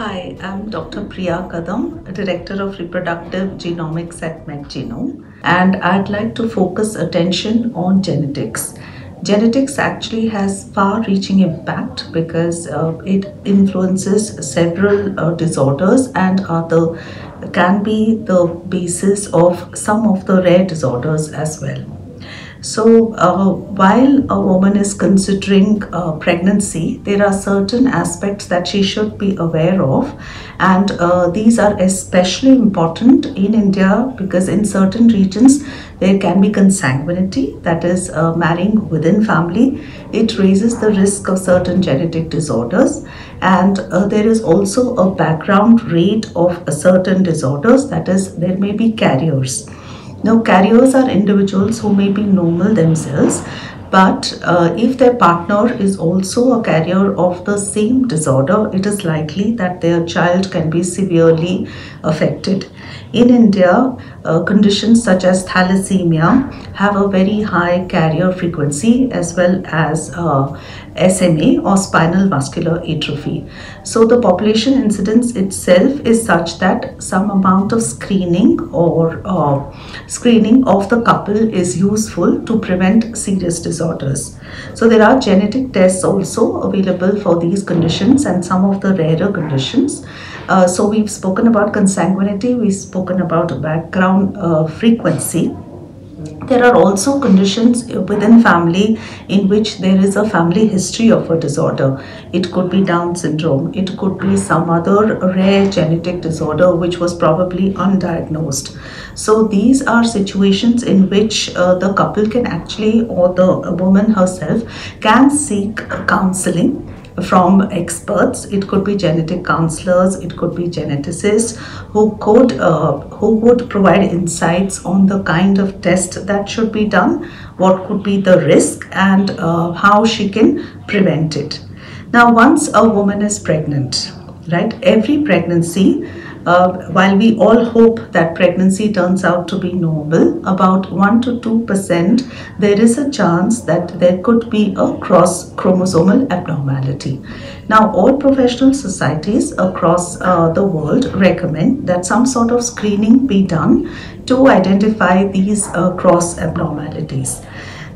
Hi, I'm Dr. Priya Kadam, Director of Reproductive Genomics at MedGenome, and I'd like to focus attention on genetics. Genetics actually has far-reaching impact because uh, it influences several uh, disorders and other can be the basis of some of the rare disorders as well. So, uh, while a woman is considering uh, pregnancy, there are certain aspects that she should be aware of, and uh, these are especially important in India because in certain regions there can be consanguinity, that is, uh, marrying within family. It raises the risk of certain genetic disorders, and uh, there is also a background rate of certain disorders, that is, there may be carriers. Now, carriers are individuals who may be normal themselves, but uh, if their partner is also a carrier of the same disorder, it is likely that their child can be severely affected. In India, uh, conditions such as thalassemia have a very high carrier frequency as well as uh, SMA or spinal muscular atrophy. So the population incidence itself is such that some amount of screening or uh, screening of the couple is useful to prevent serious disorders. So there are genetic tests also available for these conditions and some of the rarer conditions. Uh, so we've spoken about consanguinity, we've spoken about background uh, frequency there are also conditions within family in which there is a family history of a disorder. It could be Down syndrome, it could be some other rare genetic disorder which was probably undiagnosed. So these are situations in which uh, the couple can actually or the woman herself can seek counseling from experts. It could be genetic counselors, it could be geneticists who could uh, who would provide insights on the kind of test that should be done, what could be the risk, and uh, how she can prevent it. Now, once a woman is pregnant, right, every pregnancy uh, while we all hope that pregnancy turns out to be normal, about 1 to 2% there is a chance that there could be a cross chromosomal abnormality. Now, all professional societies across uh, the world recommend that some sort of screening be done to identify these uh, cross abnormalities.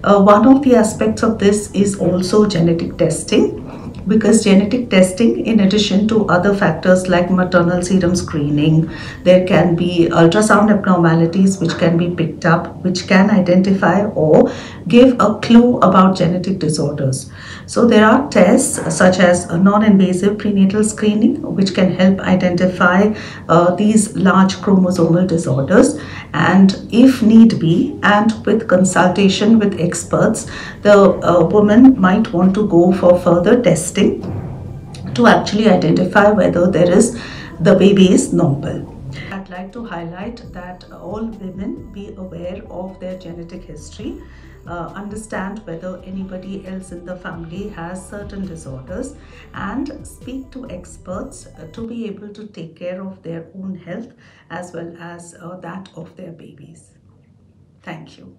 Uh, one of the aspects of this is also genetic testing because genetic testing in addition to other factors like maternal serum screening there can be ultrasound abnormalities which can be picked up which can identify or give a clue about genetic disorders. So there are tests such as non-invasive prenatal screening which can help identify uh, these large chromosomal disorders. And if need be and with consultation with experts the uh, woman might want to go for further testing to actually identify whether there is the baby is normal I'd like to highlight that all women be aware of their genetic history uh, understand whether anybody else in the family has certain disorders and speak to experts uh, to be able to take care of their own health as well as uh, that of their babies. Thank you.